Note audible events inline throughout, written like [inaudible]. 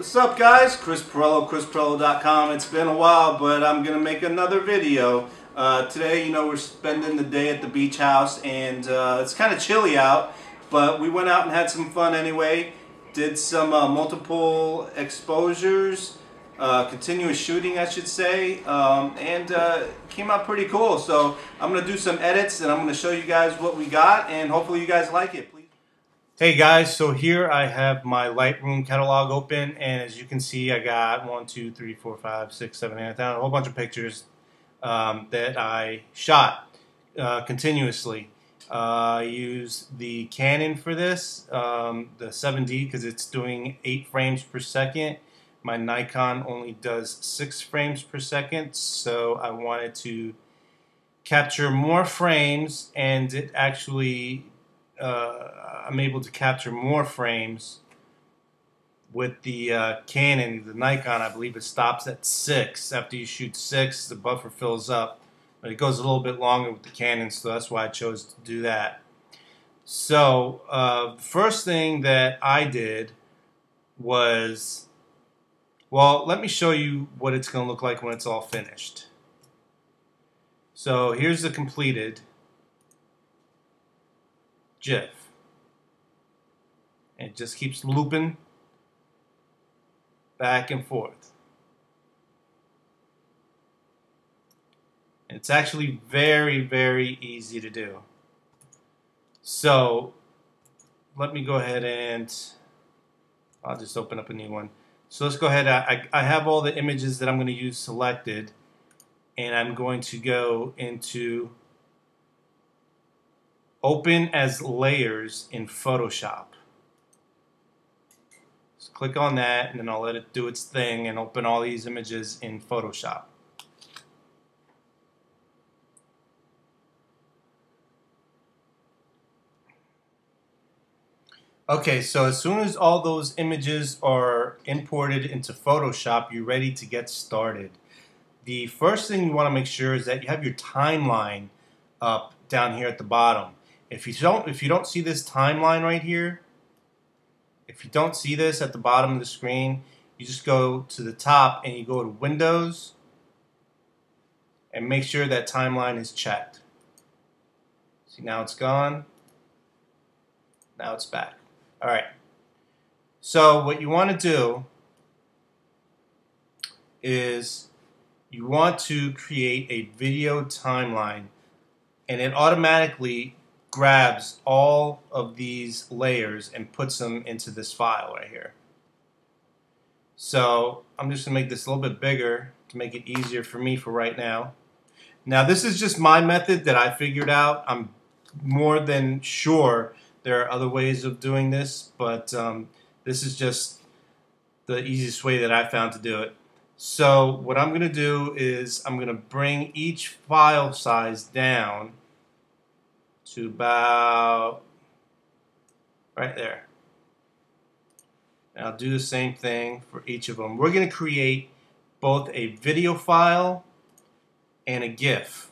What's up guys? Chris Perello, chrisperello.com. It's been a while, but I'm going to make another video. Uh, today, you know, we're spending the day at the beach house and uh, it's kind of chilly out, but we went out and had some fun anyway. Did some uh, multiple exposures, uh, continuous shooting I should say, um, and uh, came out pretty cool. So I'm going to do some edits and I'm going to show you guys what we got and hopefully you guys like it. Please. Hey guys, so here I have my Lightroom catalog open, and as you can see, I got one, two, three, four, five, six, seven, eight, nine, a whole bunch of pictures um, that I shot uh, continuously. Uh, I use the Canon for this, um, the 7D, because it's doing 8 frames per second. My Nikon only does 6 frames per second, so I wanted to capture more frames, and it actually uh, I'm able to capture more frames with the uh, Canon, the Nikon, I believe it stops at six. After you shoot six, the buffer fills up, but it goes a little bit longer with the Canon, so that's why I chose to do that. So, uh, the first thing that I did was, well, let me show you what it's going to look like when it's all finished. So, here's the completed GIF. It just keeps looping back and forth. It's actually very, very easy to do. So let me go ahead and I'll just open up a new one. So let's go ahead. I, I have all the images that I'm going to use selected and I'm going to go into open as layers in Photoshop. So click on that and then I'll let it do its thing and open all these images in Photoshop. Okay, so as soon as all those images are imported into Photoshop, you're ready to get started. The first thing you want to make sure is that you have your timeline up down here at the bottom. If you don't if you don't see this timeline right here, if you don't see this at the bottom of the screen, you just go to the top and you go to Windows and make sure that timeline is checked. See now it's gone. Now it's back. All right. So what you want to do is you want to create a video timeline and it automatically grabs all of these layers and puts them into this file right here. So I'm just going to make this a little bit bigger to make it easier for me for right now. Now this is just my method that I figured out. I'm more than sure there are other ways of doing this, but um, this is just the easiest way that I found to do it. So what I'm going to do is I'm going to bring each file size down to about right there. And I'll do the same thing for each of them. We're going to create both a video file and a GIF.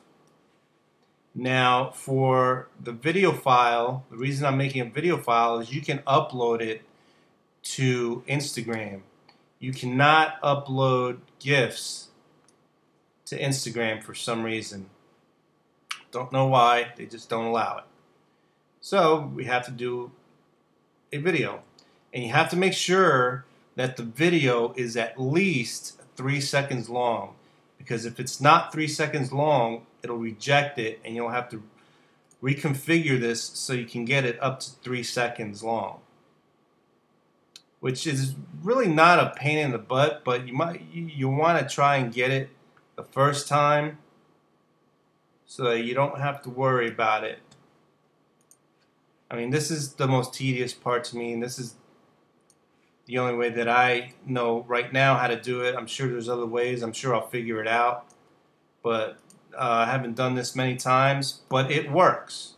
Now, for the video file, the reason I'm making a video file is you can upload it to Instagram. You cannot upload GIFs to Instagram for some reason. Don't know why, they just don't allow it. So we have to do a video. And you have to make sure that the video is at least three seconds long. Because if it's not three seconds long, it'll reject it and you'll have to reconfigure this so you can get it up to three seconds long. Which is really not a pain in the butt, but you might you, you want to try and get it the first time so that you don't have to worry about it. I mean, this is the most tedious part to me, and this is the only way that I know right now how to do it. I'm sure there's other ways. I'm sure I'll figure it out, but uh, I haven't done this many times, but it works.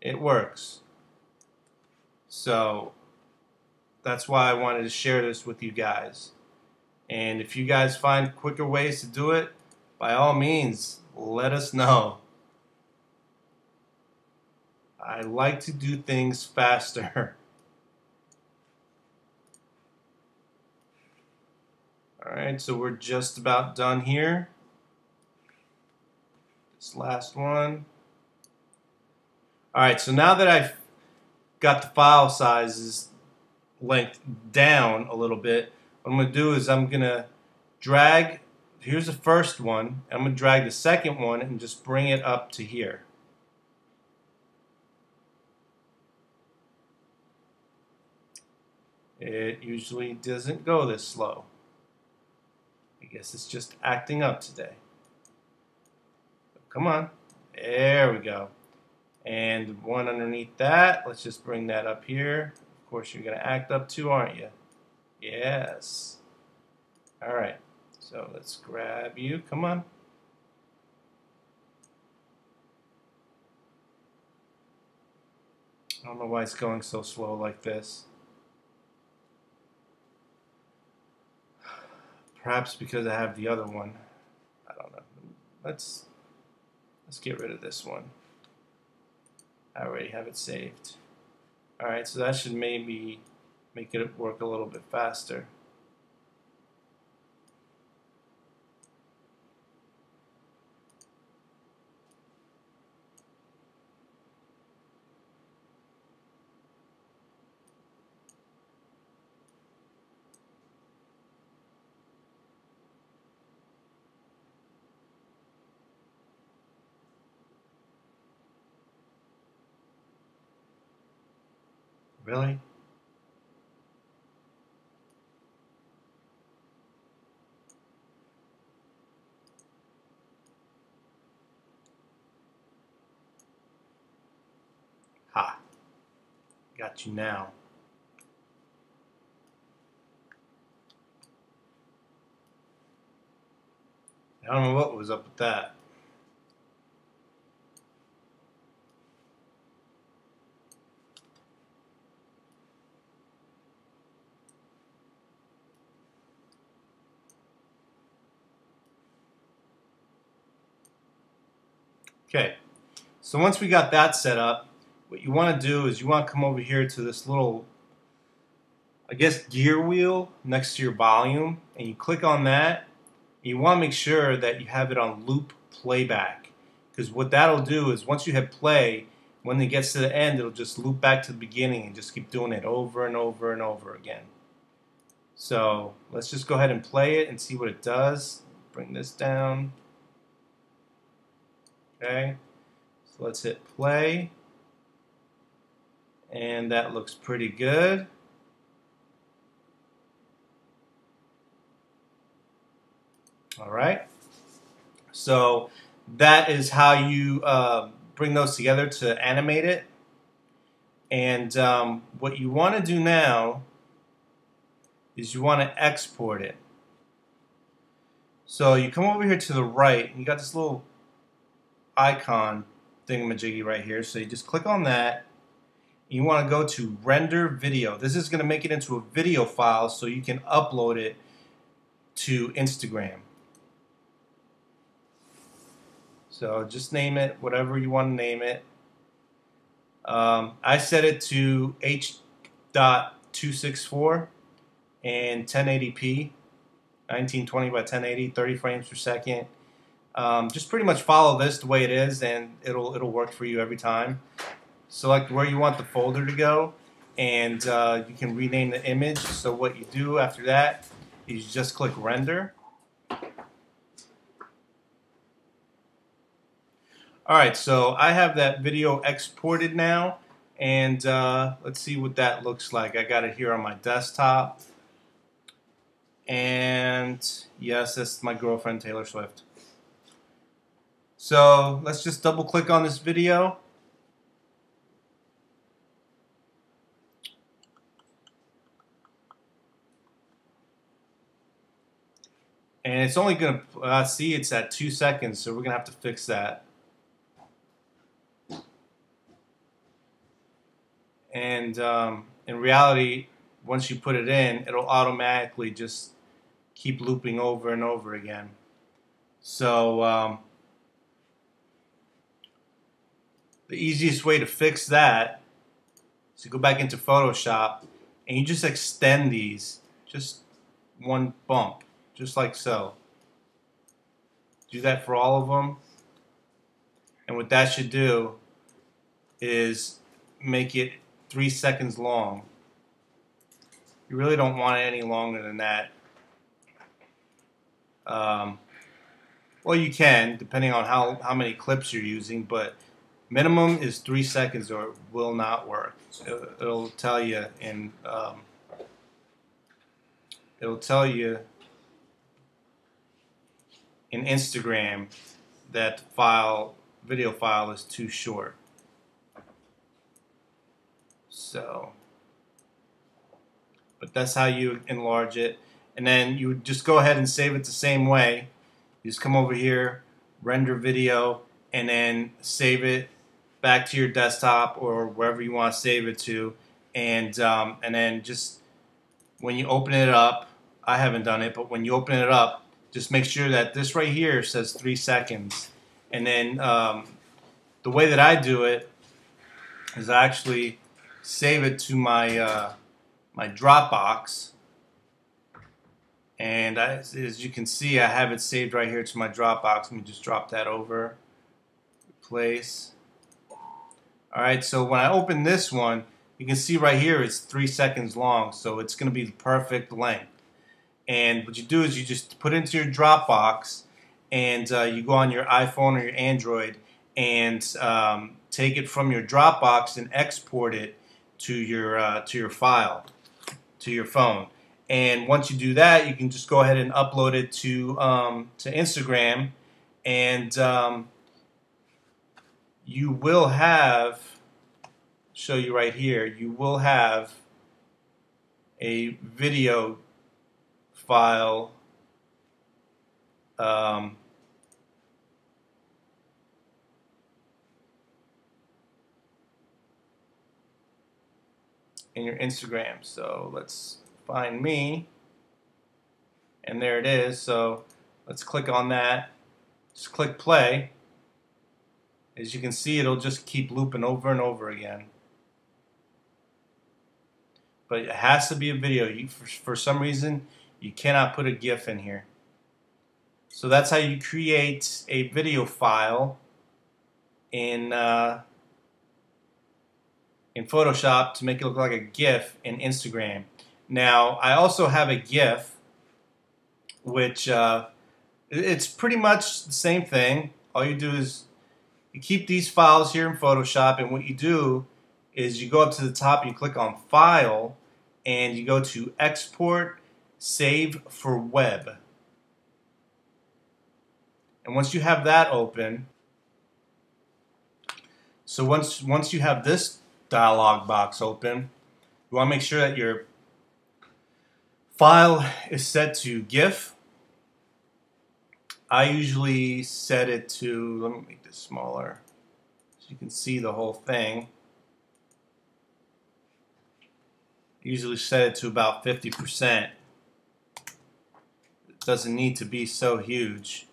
It works. So that's why I wanted to share this with you guys. And if you guys find quicker ways to do it, by all means, let us know. I like to do things faster. [laughs] Alright, so we're just about done here. This last one. Alright, so now that I've got the file sizes length down a little bit, what I'm going to do is I'm going to drag, here's the first one, I'm going to drag the second one and just bring it up to here. It usually doesn't go this slow. I guess it's just acting up today. Come on. There we go. And one underneath that, let's just bring that up here. Of course, you're going to act up too, aren't you? Yes. All right. So let's grab you. Come on. I don't know why it's going so slow like this. Perhaps because I have the other one. I don't know. Let's let's get rid of this one. I already have it saved. Alright, so that should maybe make it work a little bit faster. Really? Ha. Got you now. I don't know what was up with that. Okay, so once we got that set up, what you want to do is you want to come over here to this little, I guess, gear wheel next to your volume, and you click on that. you want to make sure that you have it on loop playback, because what that'll do is once you hit play, when it gets to the end, it'll just loop back to the beginning and just keep doing it over and over and over again. So let's just go ahead and play it and see what it does. Bring this down. Okay, so let's hit play. And that looks pretty good. All right. So that is how you uh, bring those together to animate it. And um, what you want to do now is you want to export it. So you come over here to the right, and you got this little icon thingamajiggy right here. So you just click on that. You want to go to render video. This is going to make it into a video file so you can upload it to Instagram. So just name it whatever you want to name it. Um, I set it to H.264 and 1080p, 1920 by 1080, 30 frames per second. Um, just pretty much follow this the way it is, and it'll it'll work for you every time. Select where you want the folder to go, and uh, you can rename the image. So what you do after that is you just click render. All right, so I have that video exported now, and uh, let's see what that looks like. I got it here on my desktop, and yes, that's my girlfriend Taylor Swift. So let's just double click on this video. And it's only going to, uh, see it's at two seconds, so we're going to have to fix that. And um, in reality, once you put it in, it'll automatically just keep looping over and over again. So um, the easiest way to fix that is to go back into Photoshop and you just extend these just one bump just like so. Do that for all of them. And what that should do is make it three seconds long. You really don't want it any longer than that. Um, well, you can, depending on how, how many clips you're using, but minimum is three seconds or it will not work. It, it'll tell you in, um, it'll tell you in Instagram that file, video file is too short. So, but that's how you enlarge it. And then you just go ahead and save it the same way. You just come over here, render video, and then save it back to your desktop or wherever you want to save it to. And, um, and then just when you open it up, I haven't done it, but when you open it up, just make sure that this right here says three seconds. And then um, the way that I do it is I actually save it to my uh, my Dropbox. And I, as you can see, I have it saved right here to my Dropbox. Let me just drop that over. Replace. All right, so when I open this one, you can see right here it's three seconds long, so it's going to be the perfect length. And what you do is you just put it into your Dropbox, and uh, you go on your iPhone or your Android and um, take it from your Dropbox and export it to your uh, to your file, to your phone. And once you do that, you can just go ahead and upload it to um, to Instagram, and um, you will have show you right here. You will have a video file um, in your Instagram. So let's find me. And there it is. So let's click on that. Just click play. As you can see, it'll just keep looping over and over again. But it has to be a video. You, for, for some reason, you cannot put a GIF in here. So that's how you create a video file in uh, in Photoshop to make it look like a GIF in Instagram. Now, I also have a GIF, which uh, it's pretty much the same thing. All you do is you keep these files here in Photoshop, and what you do is you go up to the top, you click on File, and you go to Export Save for Web. And once you have that open, so once once you have this dialog box open, you want to make sure that your file is set to GIF. I usually set it to, let me make this smaller so you can see the whole thing. Usually set it to about 50% It doesn't need to be so huge.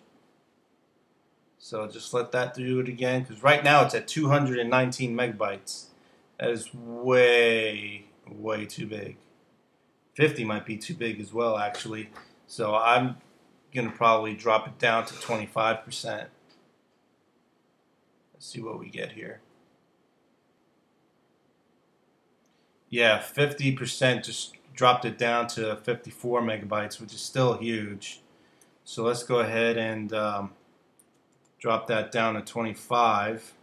So just let that do it again because right now it's at 219 megabytes. That is way, way too big. 50 might be too big as well, actually. So I'm going to probably drop it down to 25%. Let's see what we get here. Yeah, 50% just dropped it down to 54 megabytes, which is still huge. So let's go ahead and um, drop that down to 25.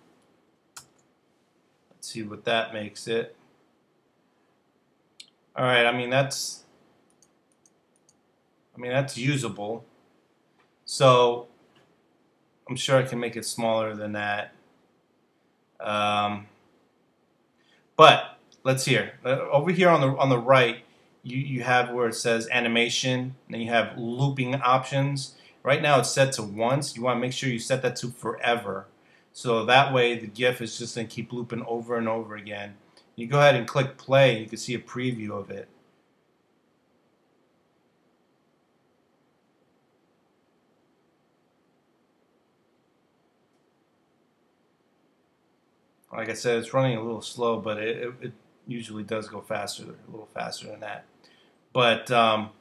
Let's see what that makes it. All right, I mean that's I mean that's usable. So I'm sure I can make it smaller than that. Um, but let's hear uh, over here on the on the right you, you have where it says animation, and then you have looping options. Right now it's set to once. You want to make sure you set that to forever. So that way the GIF is just going to keep looping over and over again. You go ahead and click play, you can see a preview of it. Like I said, it's running a little slow, but it, it, it usually does go faster, a little faster than that. But um,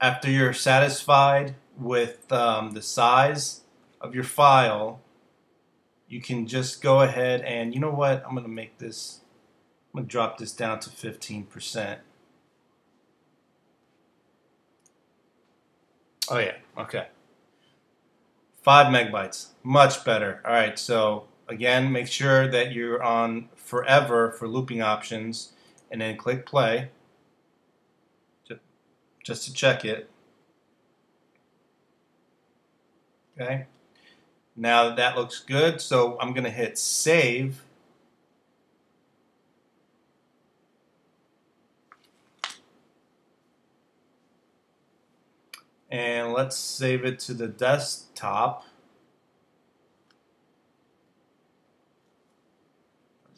after you're satisfied with um, the size of your file, you can just go ahead and, you know what, I'm going to make this, I'm going to drop this down to 15%. Oh yeah, okay. Five megabytes, much better. All right, so again, make sure that you're on forever for looping options and then click play just to check it. Okay. Now that looks good, so I'm going to hit save. And let's save it to the desktop.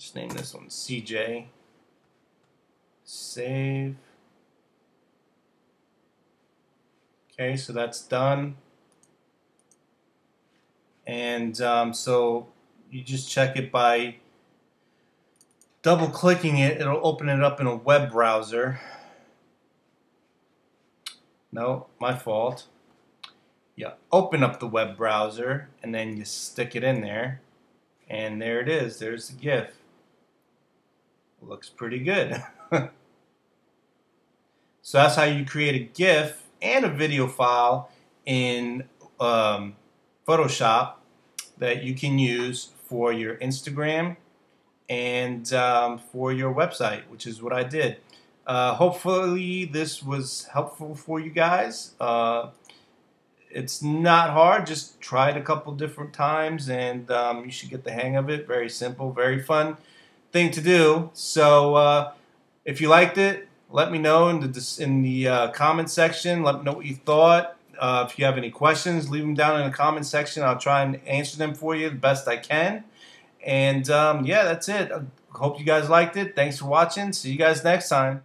Just name this one CJ. Save. Okay, so that's done. And um, so you just check it by double clicking it. It'll open it up in a web browser. No, my fault. You open up the web browser and then you stick it in there. And there it is. There's the GIF. Looks pretty good. [laughs] so that's how you create a GIF and a video file in um, Photoshop that you can use for your Instagram and um, for your website, which is what I did. Uh, hopefully, this was helpful for you guys. Uh, it's not hard, just try it a couple different times and um, you should get the hang of it. Very simple, very fun thing to do. So, uh, if you liked it, let me know in the in the uh, comment section. Let me know what you thought. Uh, if you have any questions, leave them down in the comment section. I'll try and answer them for you the best I can. And um, yeah, that's it. I hope you guys liked it. Thanks for watching. See you guys next time.